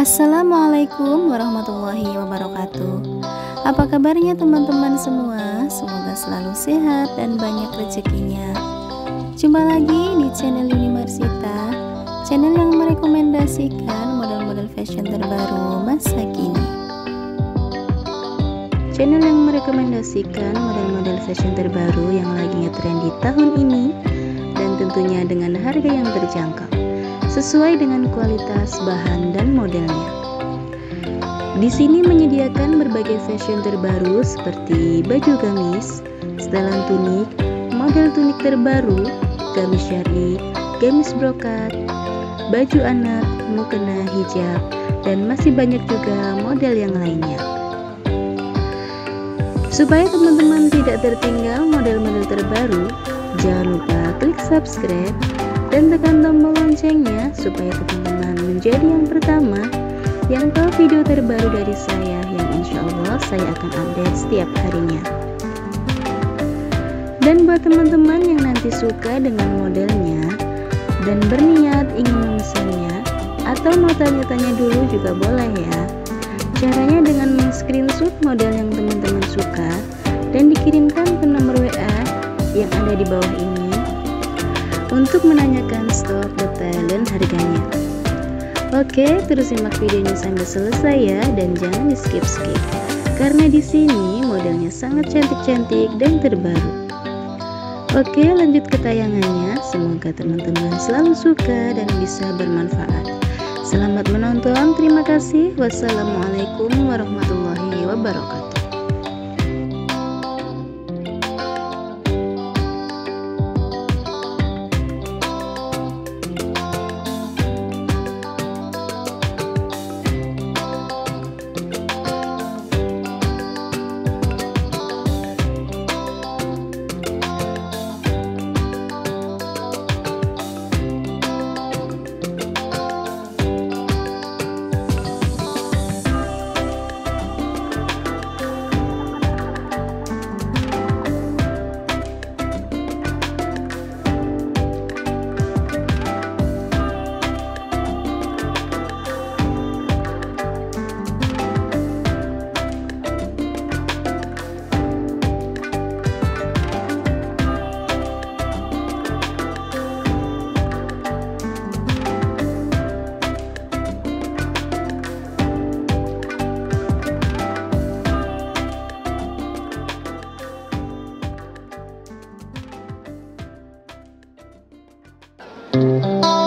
Assalamualaikum warahmatullahi wabarakatuh. Apa kabarnya teman-teman semua? Semoga selalu sehat dan banyak rezekinya. Jumpa lagi di channel Universita Channel yang merekomendasikan model-model fashion terbaru masa kini. Channel yang merekomendasikan model-model fashion terbaru yang lagi ngetrend di tahun ini Dan tentunya dengan harga yang terjangkau sesuai dengan kualitas bahan dan modelnya. Di sini menyediakan berbagai fashion terbaru seperti baju gamis, setelan tunik, model tunik terbaru, gamis syari, gamis brokat, baju anak, mukena, hijab, dan masih banyak juga model yang lainnya. Supaya teman-teman tidak tertinggal model-model terbaru, jangan lupa klik subscribe dan tekan tombol loncengnya supaya teman-teman menjadi yang pertama. Yang tahu video terbaru dari saya yang insya Allah saya akan update setiap harinya. Dan buat teman-teman yang nanti suka dengan modelnya dan berniat ingin memesannya atau mau tanya-tanya dulu juga boleh ya. Caranya dengan men-screenshot model yang teman-teman suka dan dikirimkan ke nomor WA yang ada di bawah ini untuk menanyakan stok detail dan harganya. Oke, terus simak videonya sampai selesai ya dan jangan di skip-skip. Karena di sini modelnya sangat cantik-cantik dan terbaru. Oke, lanjut ke tayangannya. Semoga teman-teman selalu suka dan bisa bermanfaat. Selamat menonton. Terima kasih. Wassalamualaikum warahmatullahi wabarakatuh. Música